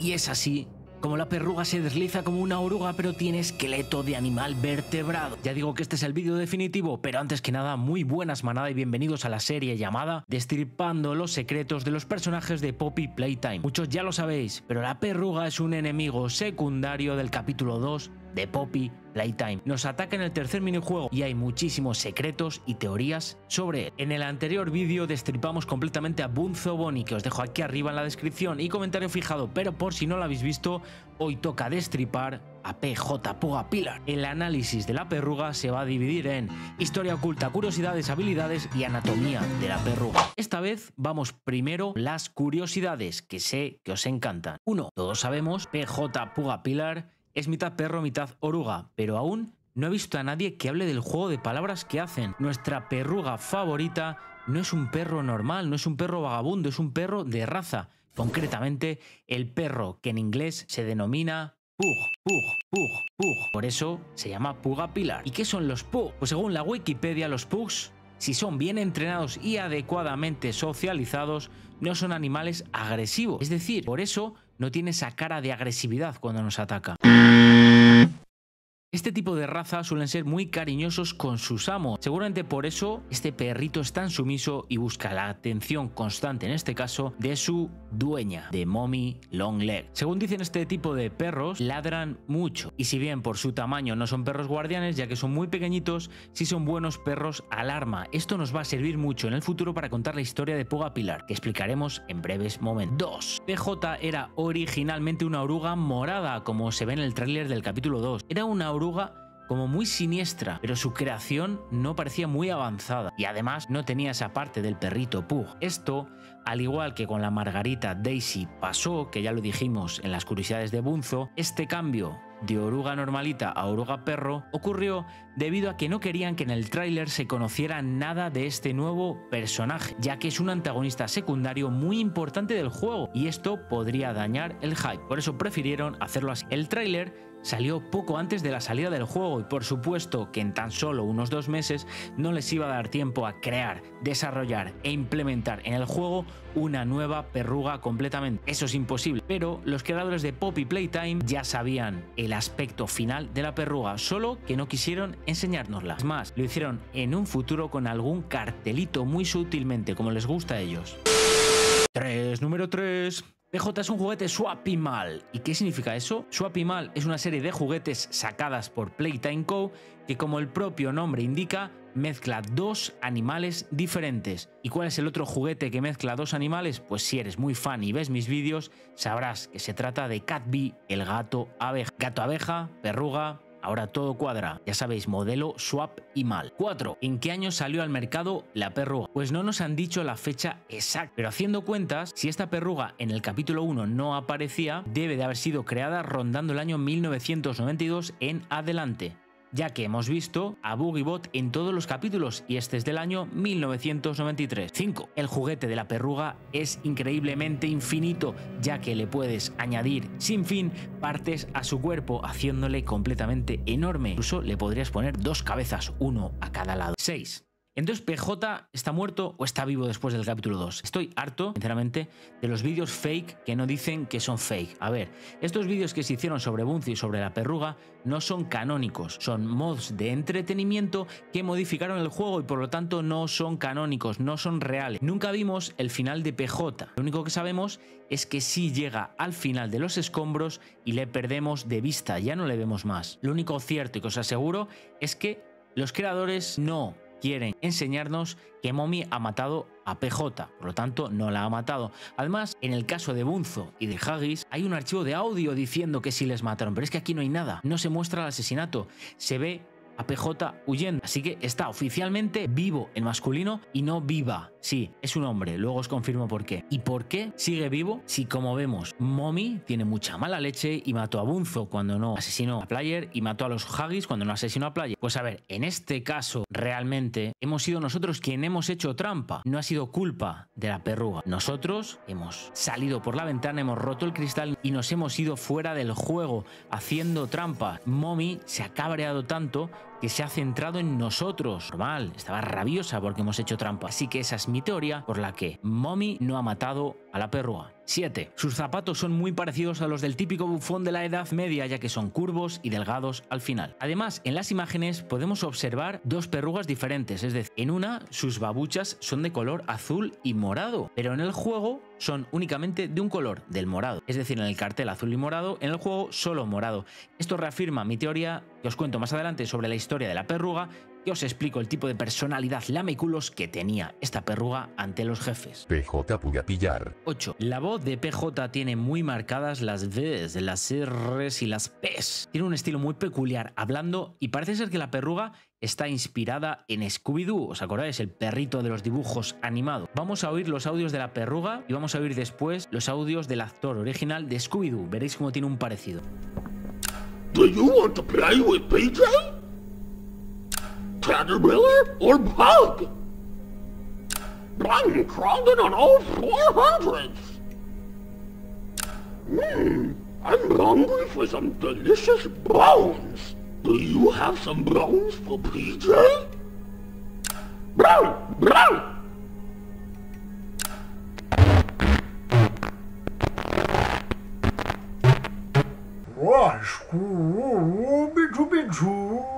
Y es así como la perruga se desliza como una oruga pero tiene esqueleto de animal vertebrado. Ya digo que este es el vídeo definitivo, pero antes que nada, muy buenas manada y bienvenidos a la serie llamada Destripando los secretos de los personajes de Poppy Playtime. Muchos ya lo sabéis, pero la perruga es un enemigo secundario del capítulo 2 de Poppy Playtime. Nos ataca en el tercer minijuego y hay muchísimos secretos y teorías sobre él. En el anterior vídeo destripamos completamente a Bunzo Bonnie, que os dejo aquí arriba en la descripción y comentario fijado, pero por si no lo habéis visto, hoy toca destripar a PJ Puga Pilar. El análisis de la perruga se va a dividir en historia oculta, curiosidades, habilidades y anatomía de la perruga. Esta vez vamos primero las curiosidades, que sé que os encantan. 1. Todos sabemos, PJ Puga Pilar es mitad perro, mitad oruga, pero aún no he visto a nadie que hable del juego de palabras que hacen. Nuestra perruga favorita no es un perro normal, no es un perro vagabundo, es un perro de raza. Concretamente, el perro que en inglés se denomina Pug, Pug, Pug, Pug. Por eso se llama Puga Pilar. ¿Y qué son los Pug? Pues según la Wikipedia, los Pugs, si son bien entrenados y adecuadamente socializados, no son animales agresivos. Es decir, por eso no tiene esa cara de agresividad cuando nos ataca. Este tipo de raza suelen ser muy cariñosos con sus amos. Seguramente por eso este perrito es tan sumiso y busca la atención constante, en este caso, de su dueña, de Mommy Leg. Según dicen este tipo de perros, ladran mucho. Y si bien por su tamaño no son perros guardianes, ya que son muy pequeñitos, sí son buenos perros alarma. Esto nos va a servir mucho en el futuro para contar la historia de Poga Pilar, que explicaremos en breves momentos. 2. PJ era originalmente una oruga morada, como se ve en el tráiler del capítulo 2. Era una oruga como muy siniestra, pero su creación no parecía muy avanzada y además no tenía esa parte del perrito Pug. Esto, al igual que con la Margarita Daisy pasó, que ya lo dijimos en las curiosidades de Bunzo, este cambio de oruga normalita a oruga perro ocurrió debido a que no querían que en el tráiler se conociera nada de este nuevo personaje, ya que es un antagonista secundario muy importante del juego y esto podría dañar el hype. Por eso prefirieron hacerlo así. El tráiler salió poco antes de la salida del juego y por supuesto que en tan solo unos dos meses no les iba a dar tiempo a crear, desarrollar e implementar en el juego una nueva perruga completamente. Eso es imposible, pero los creadores de Poppy Playtime ya sabían el aspecto final de la perruga, solo que no quisieron enseñárnosla. Es más, lo hicieron en un futuro con algún cartelito muy sutilmente, como les gusta a ellos. 3, número 3. PJ es un juguete Swapimal. ¿Y qué significa eso? Swapimal es una serie de juguetes sacadas por Playtime Co. que como el propio nombre indica, mezcla dos animales diferentes. ¿Y cuál es el otro juguete que mezcla dos animales? Pues si eres muy fan y ves mis vídeos, sabrás que se trata de Catbee, el gato abeja. Gato abeja, perruga, Ahora todo cuadra, ya sabéis, modelo swap y mal. 4. ¿En qué año salió al mercado la perruga? Pues no nos han dicho la fecha exacta, pero haciendo cuentas, si esta perruga en el capítulo 1 no aparecía, debe de haber sido creada rondando el año 1992 en adelante ya que hemos visto a Boogiebot en todos los capítulos y este es del año 1993. 5. El juguete de la perruga es increíblemente infinito, ya que le puedes añadir sin fin partes a su cuerpo, haciéndole completamente enorme. Incluso le podrías poner dos cabezas, uno a cada lado. 6. Entonces, PJ está muerto o está vivo después del capítulo 2. Estoy harto, sinceramente, de los vídeos fake que no dicen que son fake. A ver, estos vídeos que se hicieron sobre Bunzi y sobre la perruga no son canónicos, son mods de entretenimiento que modificaron el juego y por lo tanto no son canónicos, no son reales. Nunca vimos el final de PJ. Lo único que sabemos es que sí llega al final de los escombros y le perdemos de vista, ya no le vemos más. Lo único cierto y que os aseguro es que los creadores no quieren enseñarnos que Momi ha matado a PJ, por lo tanto no la ha matado. Además, en el caso de Bunzo y de Haggis, hay un archivo de audio diciendo que sí les mataron, pero es que aquí no hay nada, no se muestra el asesinato, se ve a PJ huyendo. Así que está oficialmente vivo en masculino y no viva. Sí, es un hombre, luego os confirmo por qué. ¿Y por qué sigue vivo? Si como vemos, Mommy tiene mucha mala leche y mató a Bunzo cuando no asesinó a Player y mató a los Haggis cuando no asesinó a Player. Pues a ver, en este caso realmente hemos sido nosotros quien hemos hecho trampa. No ha sido culpa de la perruga. Nosotros hemos salido por la ventana, hemos roto el cristal y nos hemos ido fuera del juego haciendo trampa. Mommy se ha cabreado tanto que se ha centrado en nosotros. Normal, estaba rabiosa porque hemos hecho trampa. Así que esa es mi teoría por la que Mommy no ha matado a la perrúa. 7. Sus zapatos son muy parecidos a los del típico bufón de la Edad Media ya que son curvos y delgados al final. Además, en las imágenes podemos observar dos perrugas diferentes, es decir, en una sus babuchas son de color azul y morado, pero en el juego son únicamente de un color, del morado. Es decir, en el cartel azul y morado, en el juego solo morado. Esto reafirma mi teoría que os cuento más adelante sobre la historia de la perruga y os explico el tipo de personalidad lameculos que tenía esta perruga ante los jefes. PJ puga pillar. 8. La voz de PJ tiene muy marcadas las Vs, las Rs y las Ps. Tiene un estilo muy peculiar hablando y parece ser que la perruga está inspirada en Scooby-Doo. ¿Os acordáis? El perrito de los dibujos animados. Vamos a oír los audios de la perruga y vamos a oír después los audios del actor original de Scooby-Doo. Veréis cómo tiene un parecido. Do you want to play with PJ? caterpillar or bug? I'm crawling on all four hundreds. Hmm, I'm hungry for some delicious bones. Do you have some bones for PJ? Brown, brown. Rush, ruby, ruby, ruby.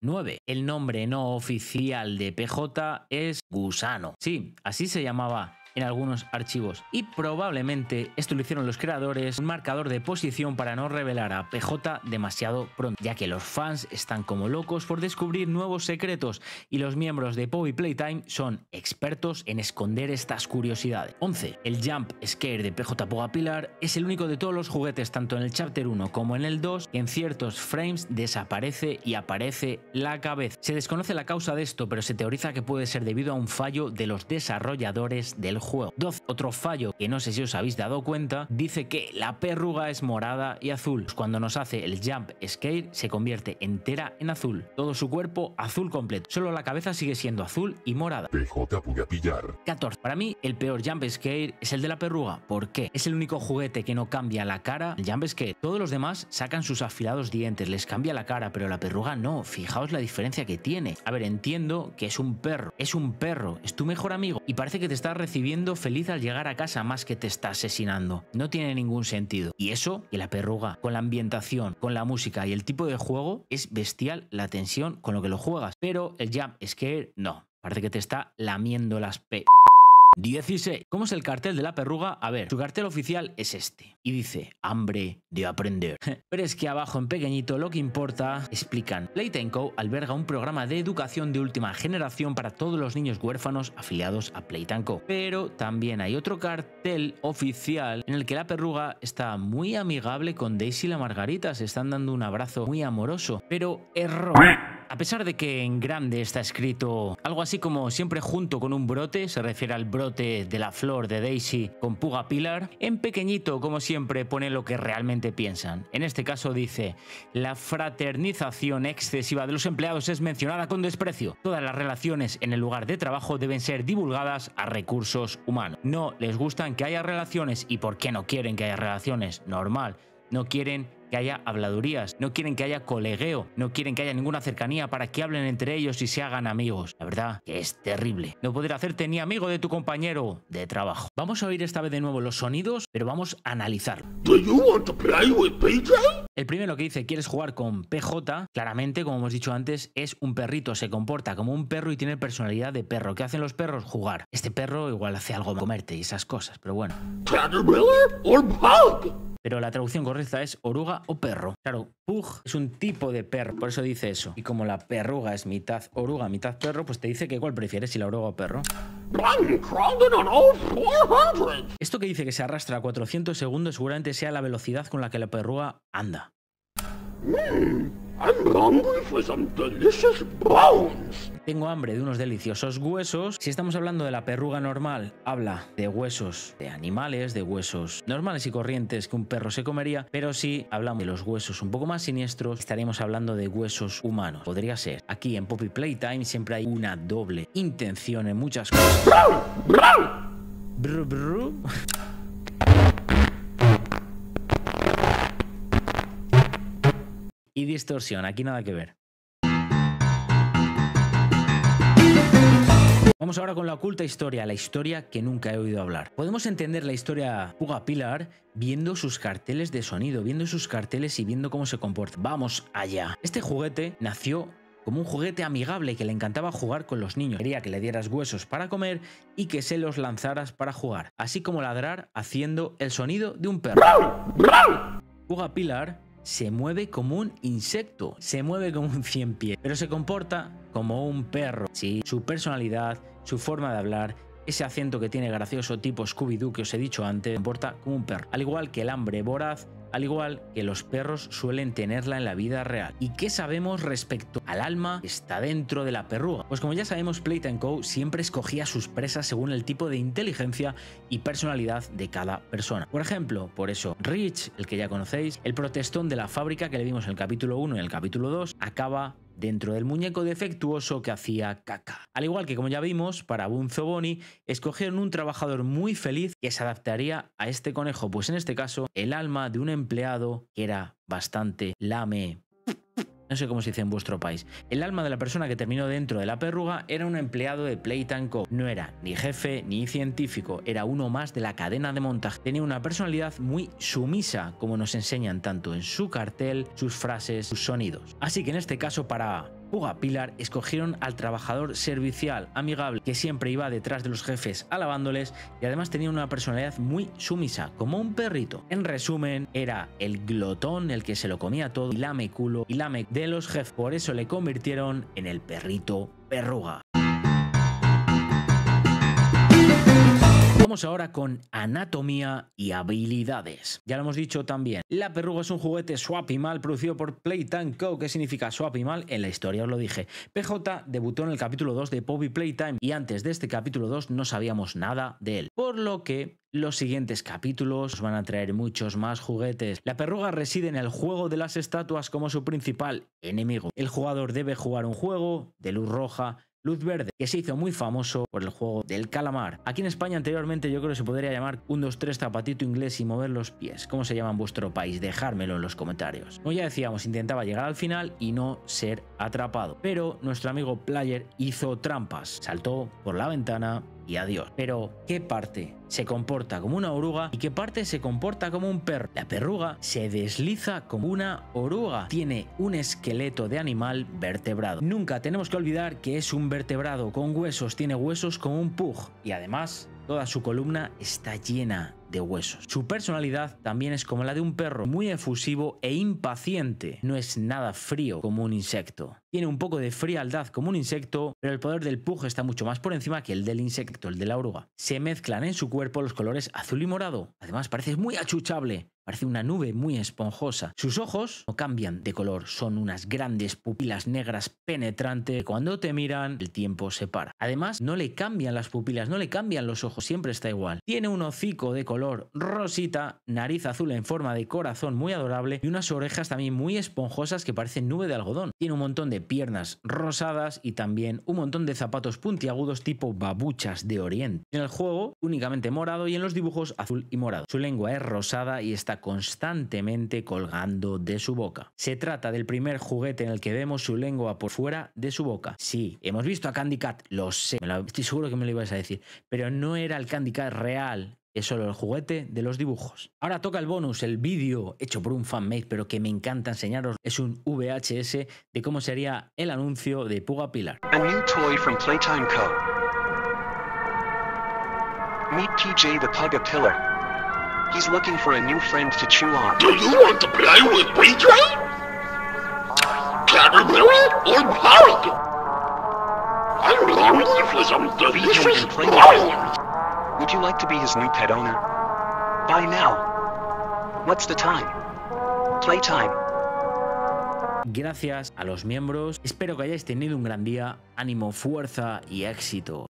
9. El nombre no oficial de PJ es Gusano. Sí, así se llamaba en algunos archivos. Y probablemente esto lo hicieron los creadores, un marcador de posición para no revelar a PJ demasiado pronto, ya que los fans están como locos por descubrir nuevos secretos y los miembros de Poppy Playtime son expertos en esconder estas curiosidades. 11. El Jump Scare de PJ Pilar es el único de todos los juguetes, tanto en el Chapter 1 como en el 2, que en ciertos frames desaparece y aparece la cabeza. Se desconoce la causa de esto, pero se teoriza que puede ser debido a un fallo de los desarrolladores del juego. 12. Otro fallo que no sé si os habéis dado cuenta, dice que la perruga es morada y azul. Cuando nos hace el Jump Scare se convierte entera en azul. Todo su cuerpo azul completo. Solo la cabeza sigue siendo azul y morada. PJ puga pillar. 14. Para mí, el peor jump scare es el de la perruga. ¿Por qué? Es el único juguete que no cambia la cara. El jump scare. Todos los demás sacan sus afilados dientes, les cambia la cara, pero la perruga no. Fijaos la diferencia que tiene. A ver, entiendo que es un perro. Es un perro. Es tu mejor amigo. Y parece que te está recibiendo feliz al llegar a casa más que te está asesinando. No tiene ningún sentido. Y eso, que la perruga, con la ambientación, con la música y el tipo de juego, es bestial la tensión con lo que lo juegas. Pero el jump scare, no. Parece que te está lamiendo las pe... 16. ¿Cómo es el cartel de la perruga? A ver, su cartel oficial es este. Y dice, hambre de aprender. Pero es que abajo en pequeñito lo que importa, explican, Playtime Co. alberga un programa de educación de última generación para todos los niños huérfanos afiliados a Co. Pero también hay otro cartel oficial en el que la perruga está muy amigable con Daisy y la Margarita. Se están dando un abrazo muy amoroso. Pero error. A pesar de que en grande está escrito algo así como siempre junto con un brote, se refiere al brote de la flor de Daisy con Puga Pilar, en pequeñito, como siempre, pone lo que realmente piensan. En este caso dice, la fraternización excesiva de los empleados es mencionada con desprecio. Todas las relaciones en el lugar de trabajo deben ser divulgadas a recursos humanos. No les gustan que haya relaciones y ¿por qué no quieren que haya relaciones? Normal. No quieren que haya habladurías, no quieren que haya colegueo, no quieren que haya ninguna cercanía para que hablen entre ellos y se hagan amigos. La verdad que es terrible. No poder hacerte ni amigo de tu compañero de trabajo. Vamos a oír esta vez de nuevo los sonidos, pero vamos a analizarlo. Do you want to play with PJ? El primero que dice quieres jugar con PJ, claramente, como hemos dicho antes, es un perrito, se comporta como un perro y tiene personalidad de perro. ¿Qué hacen los perros? Jugar. Este perro igual hace algo, comerte y esas cosas, pero bueno. Pero la traducción correcta es oruga o perro. Claro, pug es un tipo de perro, por eso dice eso. Y como la perruga es mitad oruga, mitad perro, pues te dice que cuál prefieres, si la oruga o perro. I'm crawling on all 400s. Esto que dice que se arrastra a 400 segundos seguramente sea la velocidad con la que la perruga anda. I'm hungry for some delicious bones. Tengo hambre de unos deliciosos huesos. Si estamos hablando de la perruga normal, habla de huesos de animales, de huesos normales y corrientes que un perro se comería, pero si hablamos de los huesos un poco más siniestros, estaríamos hablando de huesos humanos. Podría ser. Aquí en Poppy Playtime siempre hay una doble intención en muchas cosas. Y distorsión. Aquí nada que ver. Vamos ahora con la oculta historia, la historia que nunca he oído hablar. Podemos entender la historia Puga Pilar viendo sus carteles de sonido, viendo sus carteles y viendo cómo se comporta. Vamos allá. Este juguete nació como un juguete amigable que le encantaba jugar con los niños. Quería que le dieras huesos para comer y que se los lanzaras para jugar, así como ladrar haciendo el sonido de un perro. Puga Pilar se mueve como un insecto, se mueve como un cien pero se comporta como un perro. Sí, su personalidad, su forma de hablar, ese acento que tiene gracioso tipo Scooby-Doo que os he dicho antes, comporta como un perro. Al igual que el hambre voraz, al igual que los perros suelen tenerla en la vida real. ¿Y qué sabemos respecto al alma que está dentro de la perruga? Pues como ya sabemos, Playtime Co. siempre escogía sus presas según el tipo de inteligencia y personalidad de cada persona. Por ejemplo, por eso Rich, el que ya conocéis, el protestón de la fábrica que le vimos en el capítulo 1 y el capítulo 2, acaba dentro del muñeco defectuoso que hacía caca. Al igual que como ya vimos, para Bunzo Boni escogieron un trabajador muy feliz que se adaptaría a este conejo, pues en este caso el alma de un empleado que era bastante lame no sé cómo se dice en vuestro país. El alma de la persona que terminó dentro de la perruga era un empleado de Playtime Co. No era ni jefe ni científico, era uno más de la cadena de montaje. Tenía una personalidad muy sumisa, como nos enseñan tanto en su cartel, sus frases, sus sonidos. Así que en este caso para Puga Pilar escogieron al trabajador servicial, amigable, que siempre iba detrás de los jefes alabándoles y además tenía una personalidad muy sumisa, como un perrito. En resumen, era el glotón, el que se lo comía todo, y lame culo y lame de los jefes. Por eso le convirtieron en el perrito perruga. Vamos ahora con anatomía y habilidades. Ya lo hemos dicho también, la perruga es un juguete Swapimal producido por Playtime Co. ¿Qué significa Swapimal? En la historia os lo dije. PJ debutó en el capítulo 2 de Poppy Playtime y antes de este capítulo 2 no sabíamos nada de él. Por lo que los siguientes capítulos van a traer muchos más juguetes. La perruga reside en el juego de las estatuas como su principal enemigo. El jugador debe jugar un juego de luz roja Luz Verde, que se hizo muy famoso por el juego del calamar. Aquí en España anteriormente yo creo que se podría llamar 1, 2, 3 zapatito inglés y mover los pies. ¿Cómo se llama en vuestro país? Dejármelo en los comentarios. Como ya decíamos, intentaba llegar al final y no ser atrapado. Pero nuestro amigo Player hizo trampas. Saltó por la ventana y adiós. Pero, ¿qué parte se comporta como una oruga y qué parte se comporta como un perro? La perruga se desliza como una oruga. Tiene un esqueleto de animal vertebrado. Nunca tenemos que olvidar que es un vertebrado con huesos. Tiene huesos como un pug. Y además, toda su columna está llena de huesos. Su personalidad también es como la de un perro, muy efusivo e impaciente. No es nada frío como un insecto. Tiene un poco de frialdad como un insecto, pero el poder del pug está mucho más por encima que el del insecto, el de la oruga. Se mezclan en su cuerpo los colores azul y morado. Además parece muy achuchable. Parece una nube muy esponjosa. Sus ojos no cambian de color, son unas grandes pupilas negras penetrantes. Cuando te miran, el tiempo se para. Además, no le cambian las pupilas, no le cambian los ojos, siempre está igual. Tiene un hocico de color rosita, nariz azul en forma de corazón muy adorable y unas orejas también muy esponjosas que parecen nube de algodón. Tiene un montón de piernas rosadas y también un montón de zapatos puntiagudos tipo babuchas de oriente. En el juego, únicamente morado y en los dibujos azul y morado. Su lengua es rosada y está constantemente colgando de su boca. Se trata del primer juguete en el que vemos su lengua por fuera de su boca. Sí, hemos visto a Candy Cat, lo sé, estoy seguro que me lo ibas a decir, pero no era el Candy Cat real, es solo el juguete de los dibujos. Ahora toca el bonus, el vídeo hecho por un fanmate, pero que me encanta enseñaros. Es un VHS de cómo sería el anuncio de Puga Pilar. A new toy from Playtime Co. Meet TJ the Pug-a-Pillar. He's looking for a new friend to chew on. Do you want to play with PJ? Caterpillar or Parrot? I'm hungry for some delicious. Would you like to be his new pet owner? Buy now. What's the time? Playtime. Gracias a los miembros, espero que hayáis tenido un gran día, ánimo, fuerza y éxito.